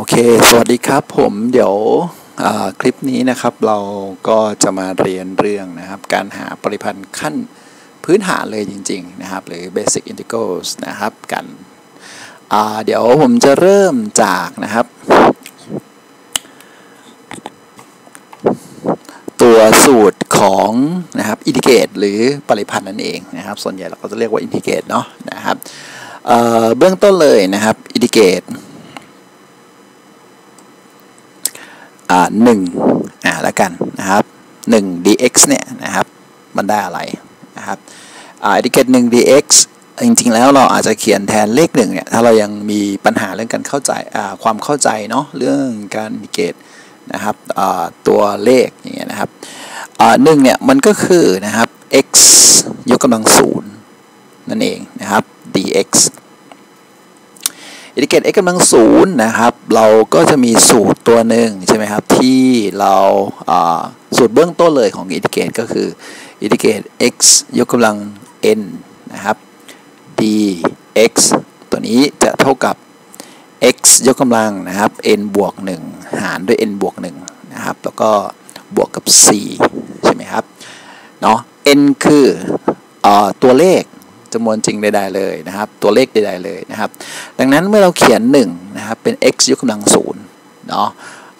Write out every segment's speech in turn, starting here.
โอเค สวัสดีครับผมเดี๋ยวคลิปนี้นะครับเราก็จะมาเรียนเรื่องนะครับ การหาปริพันธ์ขั้นพื้นฐานเลยจริง ๆ นะครับ หรือ basic integrals นะครับกันเดี๋ยวผมจะเริ่มจากนะครับ ตัวสูตรของนะครับอินทิเกรตหรือปริพันธ์นั่นเองนะครับ ส่วนใหญ่เราก็จะเรียกว่าอินทิเกรตเนาะนะครับเบื้องต้นเลยนะครับอินทิเกรตอ่า หนึ่งอ่าแล้วกันนะครับหนึ่ง dx เนี่ยนะครับมันได้อะไรนะครับอ่าอิทิเกตหนึ่ง dx จริงๆแล้วเราอาจจะเขียนแทนเลขหนึ่งเนี่ยถ้าเรายังมีปัญหาเรื่องการเข้าใจอ่าความเข้าใจเนาะเรื่องการอิเกตนะครับอ่าตัวเลขอย่างเงี้ยนะครับอ่าหนึ่งเนี่ยมันก็คือนะครับ x ยกกำลังศูนย์นั่นเองนะครับ dx อินทิเกรต x กำลังศูนย์นะครับ เราก็จะมีสูตรตัวหนึ่งใช่ไหมครับ ที่เราสูตรเบื้องต้นเลยของอินทิเกรตก็คืออินทิเกรต x ยกกำลัง n นะครับ dx ตัวนี้จะเท่ากับ x ยกกำลังนะครับ n บวก 1 หารด้วย n บวก1นะครับ แล้วก็บวกกับ 4 ใช่ไหมครับ เนาะ n คืออตัวเลข จำนวนจริงใดๆเลยนะครับ ตัวเลขใดๆเลยนะครับ ดังนั้นเมื่อเราเขียน1นะครับเป็น x ยกกำลังศูนย์เนาะ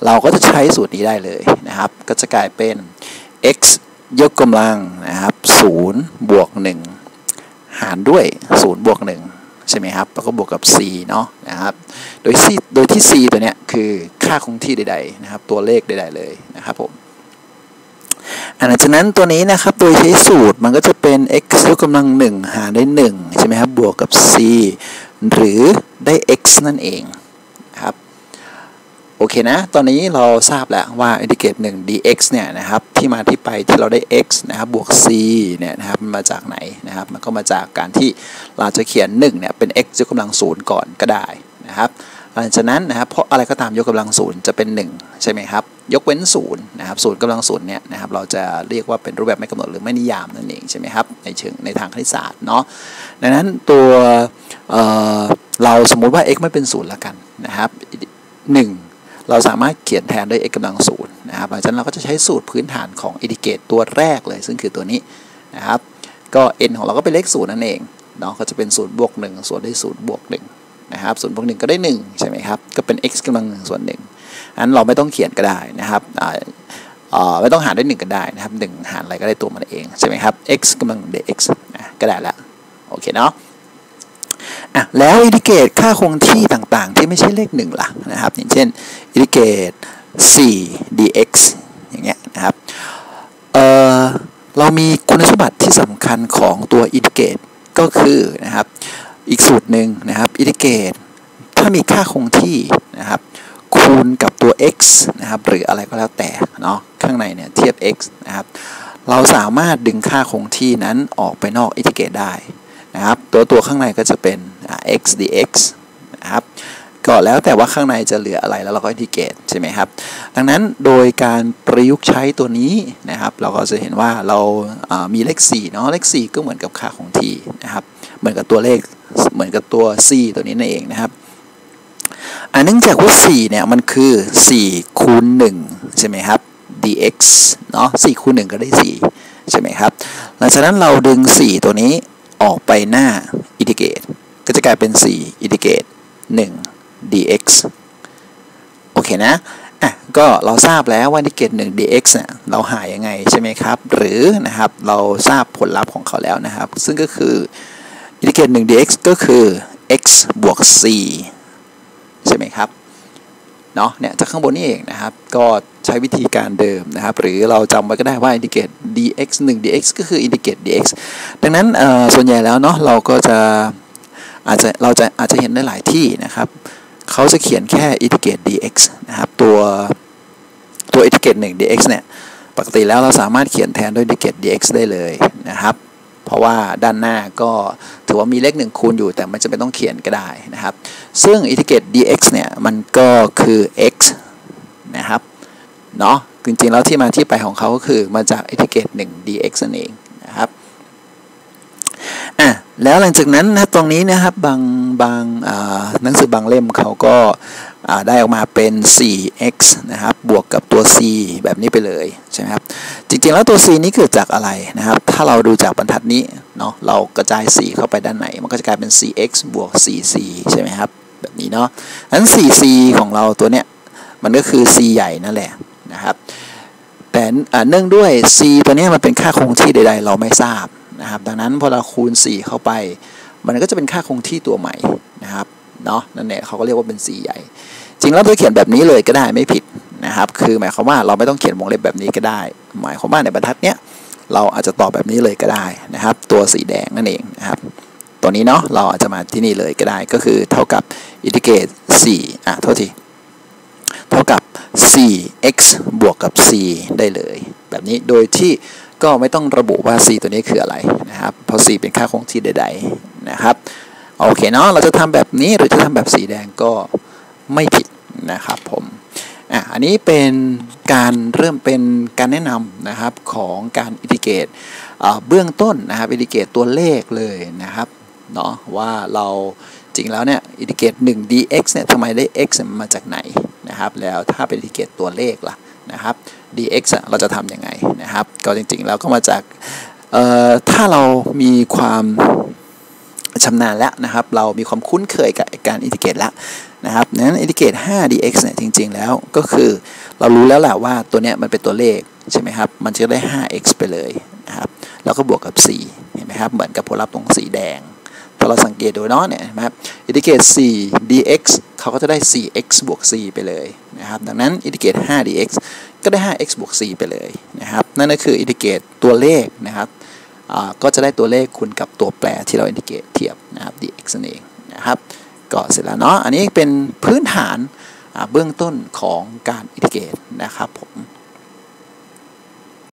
เราก็จะใช้สูตรนี้ได้เลยนะครับ ก็จะกลายเป็น x ยกกำลังนะครับ0บวก1หารด้วย0บวก1ใช่ไหมครับแล้วก็บวกกับ c เนาะนะครับ โดย c โดยที่ c ตัวเนี้ยคือค่าคงที่ใดๆนะครับ ตัวเลขใดๆเลยนะครับผม หลังจากนั้นตัวนี้นะครับโดยใช้สูตรมันก็จะเป็น x ยกกำลัง1หารได้1ใช่ไหมครับบวกกับ c หรือได้ x นั่นเองครับโอเคนะ ตอนนี้เราทราบแล้วว่าอินทิเกรต1 dx เนี่ยนะครับที่มาที่ไปที่เราได้ x นะครับบวก c เนี่ยนะครับมันมาจากไหนนะครับมันก็มาจากการที่เราจะเขียน1เนี่ยเป็น x ยกกำลัง0ก่อนก็ได้นะครับ หลังจากนั้นนะครับเพราะอะไรก็ตามยกกำลังศูนย์จะเป็น 1 ใช่ไหมครับ ยกเว้นศูนย์นะครับศูนย์กำลังศูนย์เนี่ยนะครับเราจะเรียกว่าเป็นรูปแบบไม่กำหนดหรือไม่นิยามนั่นเองใช่ไหมครับในเชิงในทางคณิตศาสตร์เนาะดังนั้นตัวเเราสมมุติว่า x ไม่เป็นศูนย์ละกันนะครับ1 เราสามารถเขียนแทนด้วย x กำลังศูนย์นะครับหลังจากนั้นเราก็จะใช้สูตรพื้นฐานของอินดิเกตตัวแรกเลย ซึ่งคือตัวนี้นะครับก็ n ของเราก็เป็นเลขศูนย์นั่นเองเนาะก็จะเป็นศูนย์บวกหนึ่งส่วนด้วยศูนย์บวกหนึ่ง นะครับส่วนบวกหนึ่งก็ได้1ใช่ไหมครับก็เป็น x กำลังหนึ่งส่วนหนึ่งอันเราไม่ต้องเขียนก็ได้นะครับไม่ต้องหารด้วย1ก็ได้นะครับ1หารอะไรก็ได้ตัวมันเองใช่ไหมครับ x กำลังเด x ก็ได้แล้วโอเคเนาะอะแล้วอินทิเกรตค่าคงที่ต่างๆ ที่ไม่ใช่เลข1ล่ะนะครับ อย่างเช่นอินดิเกต4 dx อย่างเงี้ยนะครับเออเรามีคุณสมบัติที่สำคัญของตัวอินทิเกรตก็คือนะครับ อีกสูตรหนึ่งนะครับอินทิเกรตถ้ามีค่าคงที่นะครับคูณกับตัว x นะครับหรืออะไรก็แล้วแต่เนาะข้างในเนี่ยเทียบ x นะครับเราสามารถดึงค่าคงที่นั้นออกไปนอกอินทิเกรตได้นะครับตัวตัวข้างในก็จะเป็น x dx นะครับก็แล้วแต่ว่าข้างในจะเหลืออะไรแล้วเราก็อินทิเกรตใช่ไหมครับ ดังนั้นโดยการประยุกต์ใช้ตัวนี้นะครับ เราก็จะเห็นว่าเรามีเลข4เนาะเลข4ก็เหมือนกับค่าคงที่นะครับ เหมือนกับตัวเลขเหมือนกับตัว c ตัวนี้นั่นเองนะครับอันเนื่องจากว่า4เนี่ยมันคือ 4 คูณ1ใช่ไหมครับ dx เนาะ4คูณ1ก็ได้ 4 ใช่ไหมครับ หลังจากนั้นเราดึง 4 ตัวนี้ออกไปหน้าอินทิเกรตก็จะกลายเป็น 4 อินทิเกรต1 dx โอเคนะอะก็เราทราบแล้วว่าอินทิเกรต1 dx เนี่ยเราหายังไงใช่ไหมครับ หรือนะครับเราทราบผลลัพธ์ของเขาแล้วนะครับ ซึ่งก็คือ อินทิเกรต1 dx ก็คือ x บวก c ใช่ไหมครับเนาะเนี่ยจากข้างบนนี่เองนะครับ ก็ใช้วิธีการเดิมนะครับ หรือเราจำไว้ก็ได้ว่าอินทิเกรต dx 1 dx ก็คืออินทิเกรต dx ดังนั้นส่วนใหญ่แล้วเนาะเราก็จะอาจจะเราจะอาจจะเห็นได้หลายที่นะครับเขาจะเขียนแค่อินทิเกรต dx นะครับตัวตัวอินทิเกรต1 dx เนี่ยปกติแล้วเราสามารถเขียนแทนด้วยอินทิเกรต dx ได้เลยนะครับ เพราะว่าด้านหน้าก็ถือว่ามีเลขหนึ่งคูณอยู่ แต่ไม่จำเป็นต้องเขียนก็ได้นะครับ ซึ่งอินทิเกรต dx เนี่ยมันก็คือ x นะครับเนาะจริงๆแล้วที่มาที่ไปของเขาก็คือมาจากอิทิเกต 1 dx นั่นเองนะครับอะแล้วหลังจากนั้นนะตรงนี้นะครับบางบางหนังสือบางเล่มเขาก็ ได้ออกมาเป็น 4x นะครับ บวกกับตัว c แบบนี้ไปเลยใช่ไหมครับ จริงๆ แล้วตัว c นี้เกิดจากอะไรนะครับ ถ้าเราดูจากบรรทัดนี้เนาะ เรากระจาย 4 เข้าไปด้านไหน มันก็จะกลายเป็น 4x บวก 4c ใช่ไหมครับ แบบนี้เนาะนั้น 4c ของเราตัวเนี้ย มันก็คือ c ใหญ่นั่นแหละนะครับ แต่เนื่องด้วย c ตัวนี้มันเป็นค่าคงที่ใด ๆ เราไม่ทราบนะครับ ดังนั้นพอเราคูณ 4 เข้าไป มันก็จะเป็นค่าคงที่ตัวใหม่ เนาะนั่นแหละเขาก็เรียกว่าเป็น c ใหญ่ จริงแล้วเราเขียนแบบนี้เลยก็ได้ไม่ผิดนะครับ คือหมายความว่าเราไม่ต้องเขียนวงเล็บแบบนี้ก็ได้ หมายความว่าในบรรทัดเนี้ยเราอาจจะตอบแบบนี้เลยก็ได้นะครับ ตัวสีแดงนั่นเองนะครับ ตัวนี้เนาะเราอาจจะมาที่นี่เลยก็ได้ ก็คือเท่ากับอินทิเกรต4อะโทษทีเท่ากับ 4x บวกกับ c ได้เลย แบบนี้โดยที่ก็ไม่ต้องระบุว่า c ตัวนี้คืออะไรนะครับ เพราะ c เป็นค่าคงที่ใด ๆ นะครับ โอเคเนาะเราจะทำแบบนี้หรือจะทำแบบสีแดงก็ไม่ผิดนะครับผมอะอันนี้เป็นการเริ่มเป็นการแนะนำนะครับของการอินทิเกรตเบื้องต้นนะครับอินทิเกรตตัวเลขเลยนะครับเนาะว่าเราจริงแล้วเนี่ยอินทิเกต1 dx เนี่ยทำไมได้ x มาจากไหนนะครับแล้วถ้าเป็นอินทิเกรตตัวเลขล่ะนะครับ dx เราจะทำยังไงนะครับ ก็จริงๆแล้วก็มาจากถ้าเรามีความ ชำนาญแล้วนะครับ เรามีความคุ้นเคยกับการอินทิเกรตแล้วนะครับนั้นอินทิเกรต 5dx เนี่ยจริง ๆ แล้วก็คือเรารู้แล้วแหละว่าตัวเนี้ยมันเป็นตัวเลขใช่ไหมครับ มันจะได้ 5x ไปเลยนะครับแล้วก็บวกกับ 4 เห็นไหมครับ เหมือนกับผลลัพธ์ตรงสีแดง ถ้าเราสังเกตดูเนาะเนี่ยนะครับอินทิเกรต 4 dx เขาก็จะได้ 4x บวก 4 ไปเลยนะครับดังนั้นอินทิเกรต 5 dx ก็ได้ 5x บวก 4 ไปเลยนะครับนั่นก็คืออินทิเกรตตัวเลขนะครับ ก็จะได้ตัวเลขคูณกับตัวแปรที่เราอินทิเกรตเทียบนะครับ dx นั่นเองนะครับก็เสร็จแล้วเนาะอันนี้เป็นพื้นฐานเบื้องต้นของการอินทิเกรตนะครับผม